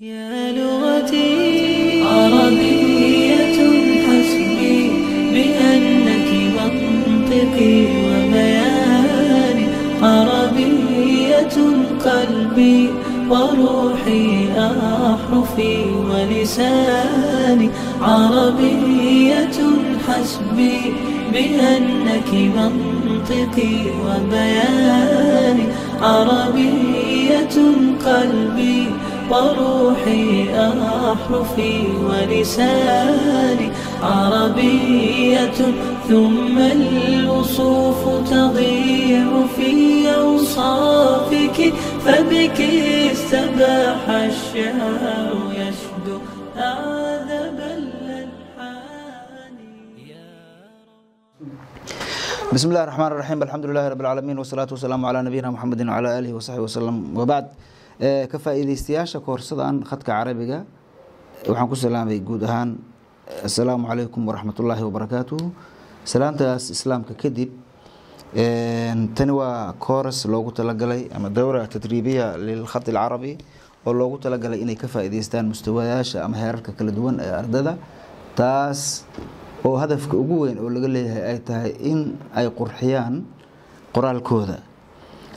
يا لغتي عربية حسبي بأنك منطقي وبياني عربية قلبي وروحي أحرفي ولساني. عربية حسبي بأنك منطقي وبياني عربية قلبي وروحي أحرفي ولساني عربية ثم الوصوف تضيع في أوصافك فبك استباح الشعر يشدو أعذب الألحان. بسم الله الرحمن الرحيم الحمد لله رب العالمين والصلاة والسلام على نبينا محمد وعلى آله وصحبه وسلم. وبعد ka faa'iidaystayaasha koorsadan khadka carabiga waxaan ku salaamay guud ahaan assalaamu calaykum waraxmatullaahi wabarakaatuhu. Salaantaas islaamka kadib tani waa kooras loogu talagalay ama dowra tadriibiya lilkhati alcarabi oo loogu talagalay inay ka faa'iidaystaan mustawayaasha ama heerarka kala duwan ee ardada taas oo hadafka ugu weyn oo laga leeyahay ay tahay in ay qurxiyaan qoraalkooda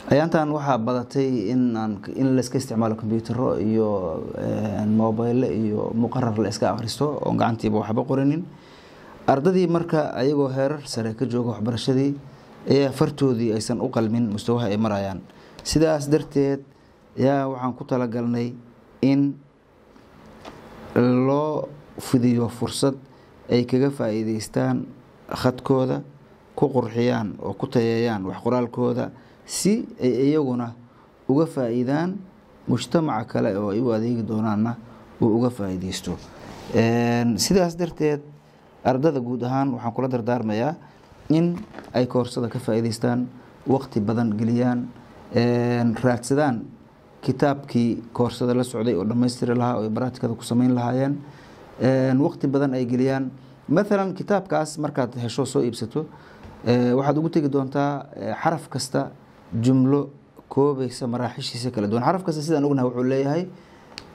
ayaantan waxaa badatay in layska isticmaalo combyutaro iyo mobile iyo muqarar la iska akhristo oon gacantiiba waxba qorinin. Ardadii marka ayagoo heerar sare ka jooga waxbarashadii ayaa fartoodii aysan u qalmin mustawaha ay marayaan. Sidaas darteed ayaa waxaan ku talagalnay in loo fidiyo fursad ay kaga faa'iideystaan khadkooda ku qurxiyaan oo ku tayeeyaan wax qoraalkooda si ay iyaguna uga faa'iidaan mujtamaca kale oo ay u adeegi doonaanna uu uga faa'iideysto sidaas darteed ardada guud ahaan waxaan kula dardaarmayaa in ay koorsada ka faa'iideystaan waqti badan geliyaan raadsadaan kitaabkii koorsada la socday oo dhammaystiri lahaa oo ay baraatikada ku samayn lahaayeen. Waqti badan ay geliyaan. Maalan kitaabkaas markaad hesho soo iibsato waxaad ugu tegi doontaa xaraf kasta jumlo koobaysa maraaxishiisa kala duwan. Xaraf kasta sidaan ognahay wuxuu leeyahay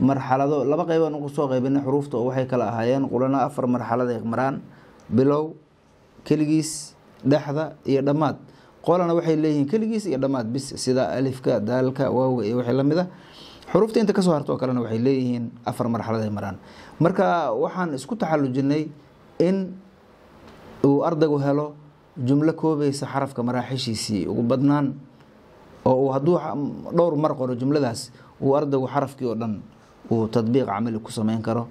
marxalado laba qeybaan ugu soo xuruufta oo waxay kala ahaayeen qulana afar marxalad maraan bilow keligiis dhexda iyo dhammaad. Qolana waxay leeyihiin keligiis iyo dhammaad bis sida alifka daalka waawga iyo wixii la mid ah. Xuruufta inta ka soo harto oo kalena waxay leeyihiin afar marxalad maraan. Marka waxaan isku taxallujinay in uu ardaygu helo jumlo koobaysa xarafka maraaxishiisii. Ugu badnaan oo uu hadduu dhowr mar qoro jumladaas uu ardaygu xarafkii oo dhan uu tadbiiq camali ku sameyn karo.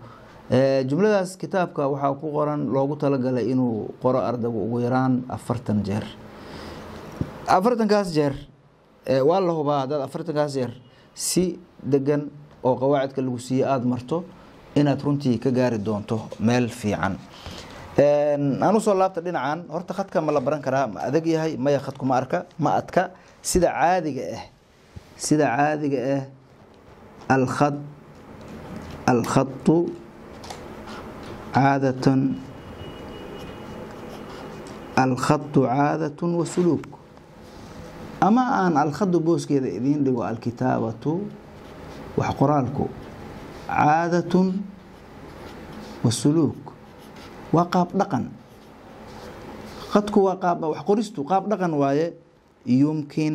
Jumladaas kitaabka waxaa ku qoran loogu talagalay inuu qoro ardaygu ugu yaraan afartan jeer. Afartankaas jeer waa la hubaa haddaad afartankaas jeer si degan oo qawaacidka lagu siiye aada marto inaad runtii ka gaari doonto meel fiican aan u soo laabta dhinacan horta khadka ma la baran karaa ma adag yahay maya khadku ma arka ma adka. Sida caadiga ah sida caadiga ah alkhad alkhadu caadatan alkhadu caadatun wa suluuk ama aan alkhadu booskeeda idiin dhigo alkitaabatu wax qoraalku caadatun wa suluuk waa qaab dhaqan. Khadku waa qaab wax qoristu qaab dhaqan waaye yumkin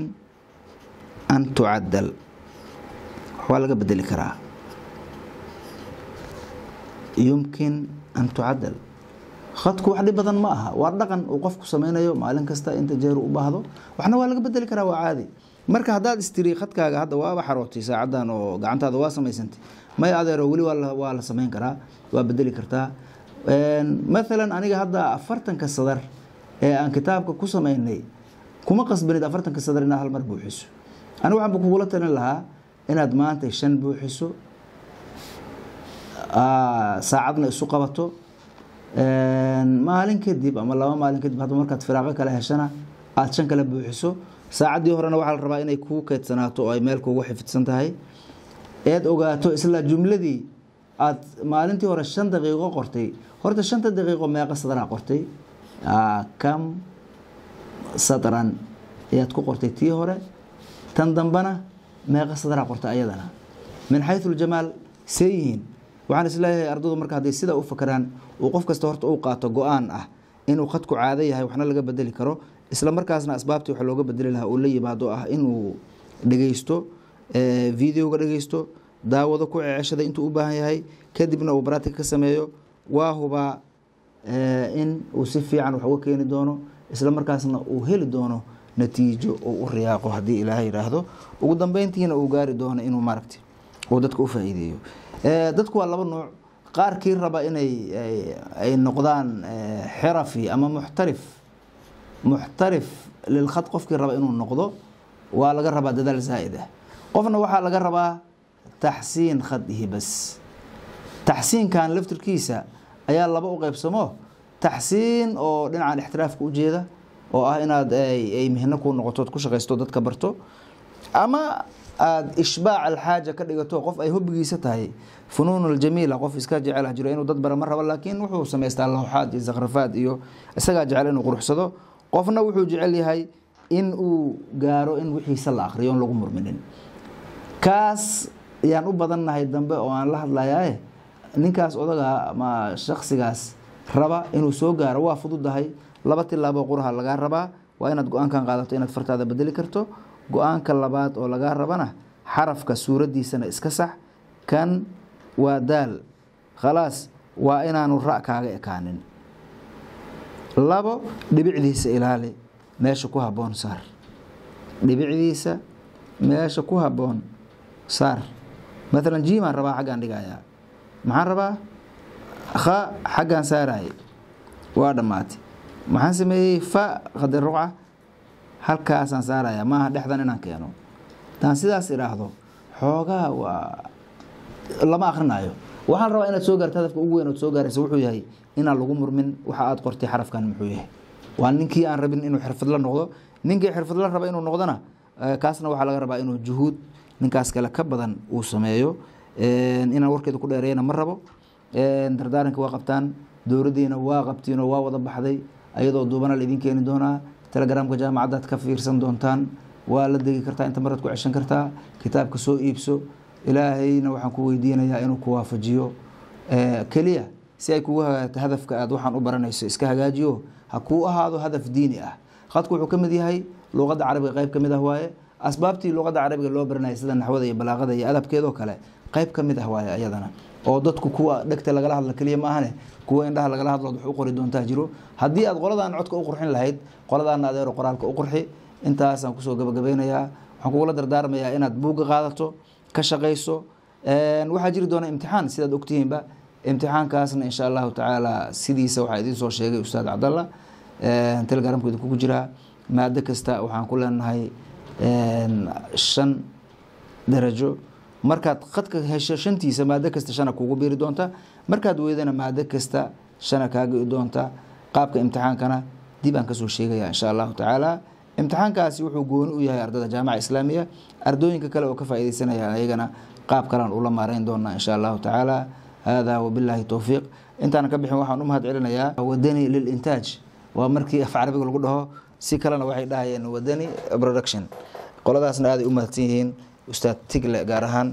an tucadal waa laga bedeli karaa. Yumkin an tucadal khadku wax dhib badan ma aha. Waa dhaqan uu qofku sameynayo maalin kasta inta jeer u baahdo. Waxna waa laga bedeli karaa waa caadi. Marka haddaad istiri khadkaaga hadda waaba xarootay saacadan oo gacantaada waa samaysantay may adeero weli waa la sameyn karaa. Waa bedeli kartaa maalan aniga hadda afartanka sadar ee aan kitaabka ku sameynay kuma qasbanid afartanka sadar inaad hal mar buuxiso. Aniga waxaanba kugula talin lahaa inaad maanta shan buuxiso saacadna isu qabato. Maalin kadib ama laba maalin kadib hadba markaad firaaqo kale heshana aada shan kale buuxiso. Saacaddii horena waxaa la rabaa inay kuu keydsanaato oo ay meel kuugu xifidsan tahay. Eed ogaato isla jumladii aada maalintii hore shan daqiiqo qortay. Horta shanta daqiiqo meeqa sadraa qortay. Kam sadran. Ayaad ku qortay tii hore. Tan dambana meeqa sadraa qortay ayadana. Min xayu ljamaal see yihiin. Waxaan is leeyahay ardadu marka hadday sidaa u fakaraan uu qof kasta horta uu qaato go'aan ah inuu khadku caado yahay waxna laga bedeli karo. Isla markaasna asbaabtii wax looga bedeli lahaa uu la yimaado ah inuu dhegeysto videoga dhegeysto daawado ku ceceshada intuu u baahan yahay. Kadibna uu baraatig ka sameeyo. Waa hubaa in uu si fiican wax uga keeni doono isla markaasna uu heli doono natiijo uu u riyaaqo haddii ilaahay yidhaahdo. Ugu dambeyntiina uu gaari doono inuu maaragta uu dadka u faa'iideeyo. Dadku waa laba nuuc qaarkii raba inay ay noqdaan xirafi ama muxtarif. Muxtarif lilkhad qofkii raba inuu noqdo waa laga rabaa dadaal zaa'id ah. Qofna waxaa laga rabaa taxsiin khadihi bas. Taxsiinkan laftirkiisa ayaa laba u qeybsamo taxsiin oo dhinacan ixtiraafka ujeeda oo ah inaad ay mihno ku noqoto ku shaqaysto dadka barto. Ama aada ishbaac alxaaja ka dhigato qof ay hobigiisa tahay funuun aljamiila qof iska jecel jiro inuu dad bara ma rabo laakiin wuxuu samaystaa lawxaad iyo sakhrafaad iyo isagaa jecel inuu quruxsado. Qofna wuxuu jecel yahay in uu gaaro in wixiisa la akriyo on lagu murminin. Kaas ayaan u badannahay dambe oo aan la hadlayaae ninkaas odaga ama shaksigaas raba inuu soo gaaro. Waa fududahay laba tilaabo quraha lagaa rabaa. Waa inaad go'aankan qaadato inaad fartaada bedeli karto. Go'aanka labaad oo lagaa rabana xarafka suuraddiisana iska sax. Kan waa daal. Khalaas waa inaanu ra' kaaga ekaanin. Labo dhibicdiisa ilaali. Meesha ku habboon saar. Dhibicdiisa meesha ku habboon saar maalan jimaan rabaa xaggaan dhigayaa. Maxaan rabaa? Kha xaggaan saaraye waa dhammaatay. Maxaan sameeyey fa khadi ruca halkaasaan saaraya maaha dhexdan inaan keeno. Haddaan sidaas idhaahdo xoogaa waa lama akrinaayo waxaan rabaa inaad soo gaarto hadafka ugu weyn soo gaaraysa wuxuu yahay inaan lagu murmin waxa aad qortay xarafkan muxuu yahay. Waa ninkii aan rabin inuu xirfadla noqdo. Ninkii xirfadla raba inuu noqdona kaasna waxaa laga rabaa inuu juhuud ninkaas kale ka badan uu sameeyo inaan warkeeda ku dheereeyana ma rabo. Dardaaranka waa qabtaan dowladdiina waa qabtiinoo waa wada baxday ayadoo duubana la idin keeni doonaa. Telegramka jaamacaddaad ka fiirsan doontaan waa la degi kartaa inta maraad ku ceshan kartaa. Kitaabka soo iibso ilaahayna waxaan ku weydiinayaa inuu ku waafajiyo. Keliya si ay kugu hagaato hadafka aad waxaan u baranayso iska hagaajiyo. Ha kuu ahaado hadaf diini ah. Khadku wuxuu ka mid yahay luuqadda carabiga qayb ka mid ah waaye asbaabtii luuqadda carabiga loo baranaya sida naxwada iyo balaaqada iyo adabkeedoo kale qayb ka mid ah waaye ayadana oo dadku kuwa dhegta lagala hadla keliya maahane kuwa indhaha lagala hadlood wax u qori doontaa jiro haddii aad qoladaan codka u qurxin lahayd qoladaana adeero qoraalka u qurxi intaasaan ku soo gabagabeynayaa. Waxaan kugula dardaarmayaa inaad buugga qaadato ka shaqayso. Waxaa jiri doona imtixaan sidaad ogtihiinba. Imtixaankaasna insha allahu tacaala sidiisa waxaa idiin soo sheegay ustaad cabdalla. Telegramku idinkugu jiraa maado kasta waxaan ku leenahay shan darajo. Markaad khadka hesho shantiisa maado kasta shana kugu biiri doonta markaad weydana maado kasta shana kaaga doonta qaabka imtixaankana dib ka soo sheegaya insha allahu tacaala. Imtixaankaasi wuxuu gooni u yahay ardada jaamaca islaamiya ardooyinka kale oo ka faaideysanaya ayagana qaab kalean ula maareyn doonaa insha allahu tacaala. Hada wabilaahi towfiiq intaan ka bixin waxaan u mahad celinayaa wadani lilintaaj waa markii af carabiga lagu dhaho si kalena waxay dhahayeen wadani production. Qoladaasna aaday u mahadsan yihiin ustaad tigle gaar ahaan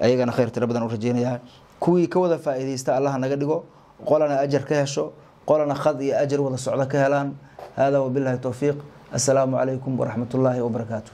ayagana khayr tiro badan u rajeynayaa kuwii ka wada faa'iideysta allaha naga dhigo qolana ajar ka hesho qolana khad iyo ajar wada socdo ka helaan. Hada wabilaahi towfiiq assalaamu calaykum waraxmat ullaahi wabarakaatu